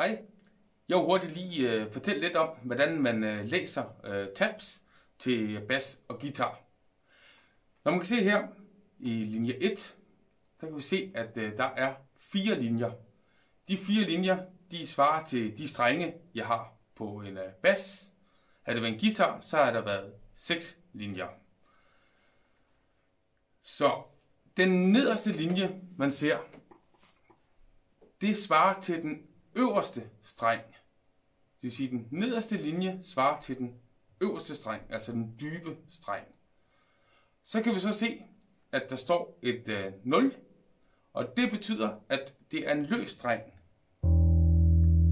Hej. Jeg vil hurtigt lige uh, fortælle lidt om, hvordan man uh, læser uh, tabs til bas og guitar. Når man kan se her i linje 1, der kan vi se, at uh, der er fire linjer. De fire linjer, de svarer til de strenge, jeg har på en uh, bas. Har det været en guitar, så har der været seks linjer. Så den nederste linje, man ser, det svarer til den øverste streng. Det vil sige, at den nederste linje svarer til den øverste streng, altså den dybe streng. Så kan vi så se, at der står et øh, 0, og det betyder, at det er en løs streng.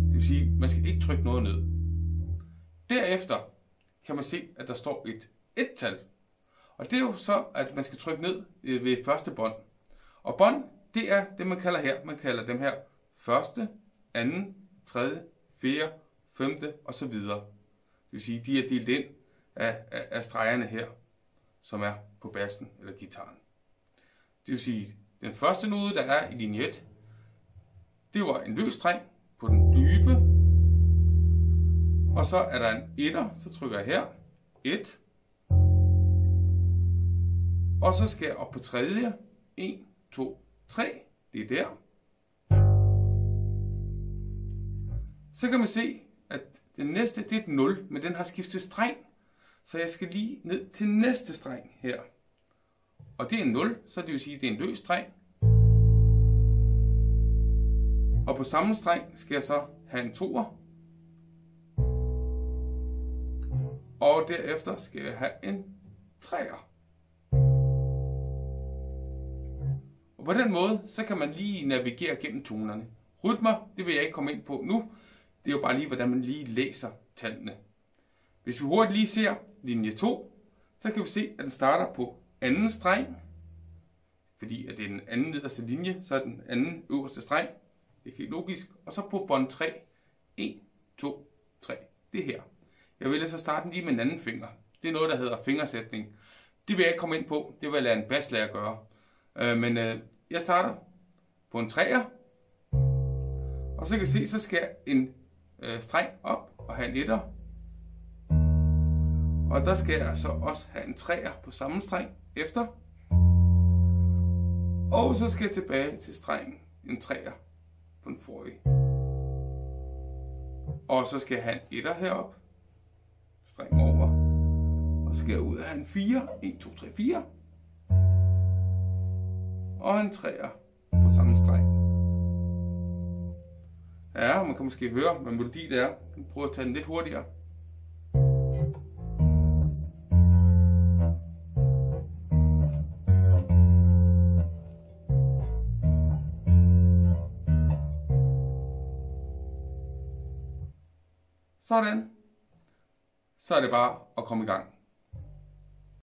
Det vil sige, at man skal ikke trykke noget ned. Derefter kan man se, at der står et 1-tal. Og det er jo så, at man skal trykke ned øh, ved første bånd. Og bånd, det er det, man kalder her. Man kalder dem her første, anden, tredje, fjerde, femte og så videre. Det vil sige, de er delt ind af, af, af stregerne her, som er på bassen eller gitaren. Det vil sige, den første node, der er i linje 1, det var en løs streng på den dybe. Og så er der en etter, så trykker jeg her. 1. Og så skal jeg op på tredje. 1, 2, 3. Det er der. Så kan man se, at den næste, det er et 0, men den har skiftet streng. Så jeg skal lige ned til næste streng her. Og det er en 0, så det vil sige, at det er en løs streng. Og på samme streng skal jeg så have en 2'er. Og derefter skal jeg have en 3'er. Og på den måde, så kan man lige navigere gennem tonerne. Rytmer, det vil jeg ikke komme ind på nu. Det er jo bare lige, hvordan man lige læser tallene. Hvis vi hurtigt lige ser linje 2, så kan vi se, at den starter på anden streng. Fordi at det er den anden nederste linje, så er den anden øverste streng. Det er helt logisk. Og så på bånd 3. 1, 2, 3. Det her. Jeg vil så starte lige med en anden finger. Det er noget, der hedder fingersætning. Det vil jeg ikke komme ind på. Det vil jeg lade en basslærer gøre. Øh, men øh, jeg starter på en træer. Og så kan I se, så skal en øh, streng op og have en etter. Og der skal jeg så også have en træer på samme streng efter. Og så skal jeg tilbage til strengen, en træer på den forrige. Og så skal jeg have en etter herop. Streng over. Og så skal jeg ud og have en 4. 1, 2, 3, 4. Og en træer Ja, man kan måske høre, hvad melodi det er. Vi prøver at tage den lidt hurtigere. Sådan. Så er det bare at komme i gang.